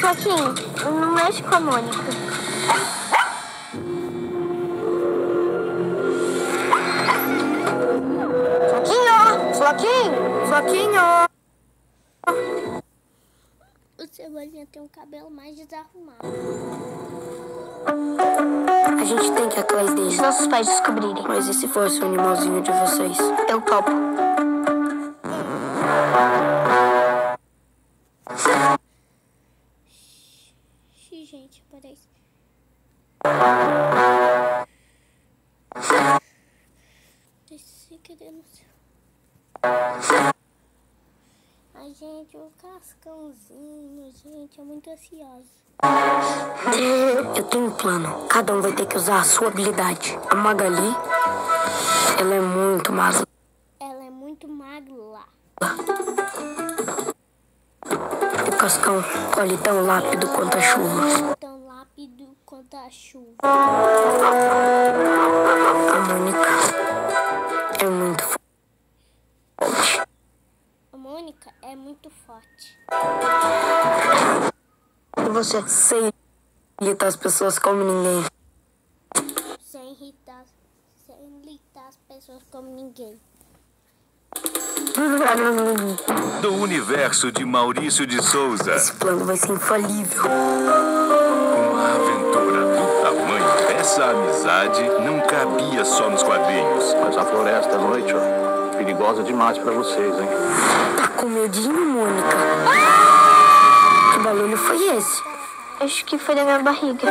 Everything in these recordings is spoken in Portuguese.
Joaquim, não mexe com a Mônica. Floquinho! Floquinho! Floquinho! O Cebolinha tem um cabelo mais desarrumado. A gente tem que ir atrás dele. Se nossos pais descobrirem. Mas e se fosse o animalzinho de vocês? Eu topo. Gente. Desci querendo. Ai, gente, o cascãozinho, gente, é muito ansioso. Eu tenho um plano. Cada um vai ter que usar a sua habilidade. A Magali, ela é muito magra. Ela é muito magla. O Cascão colhe tão rápido quanto a chuva. Chuva. A Mônica é muito forte. A Mônica é muito forte. E você? Sem irritar as pessoas como ninguém. Sem irritar, sem irritar as pessoas como ninguém. Do universo de Maurício de Souza. Esse plano vai ser infalível. Dessa amizade não cabia só nos quadrinhos. Mas a floresta à noite, ó, perigosa demais pra vocês, hein? Tá com medinho, Mônica? Que barulho foi esse? Acho que foi da minha barriga.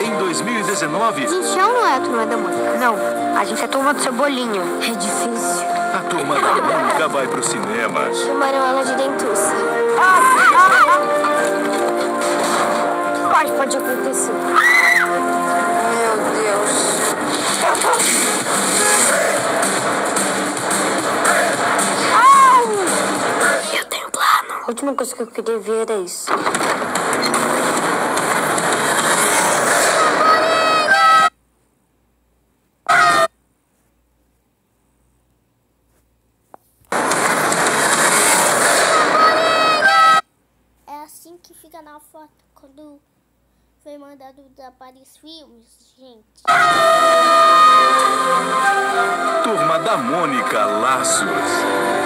Em 2019, A gente já não é a turma da Mônica. Não, a gente é turma do Cebolinha. É difícil. a turma da Mônica vai pro cinema. Chamaram ela de dentuça. Pode, pode acontecer. A última coisa que eu queria ver era isso. É assim que fica na foto quando foi mandado da Paris Filmes, gente. Turma da Mônica Laços.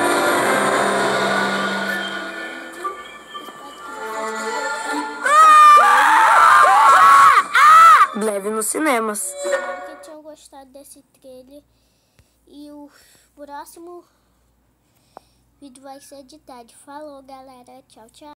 Nos cinemas. Espero que tenham gostado desse trailer. E o próximo vídeo vai ser de tarde. Falou, galera. Tchau, tchau.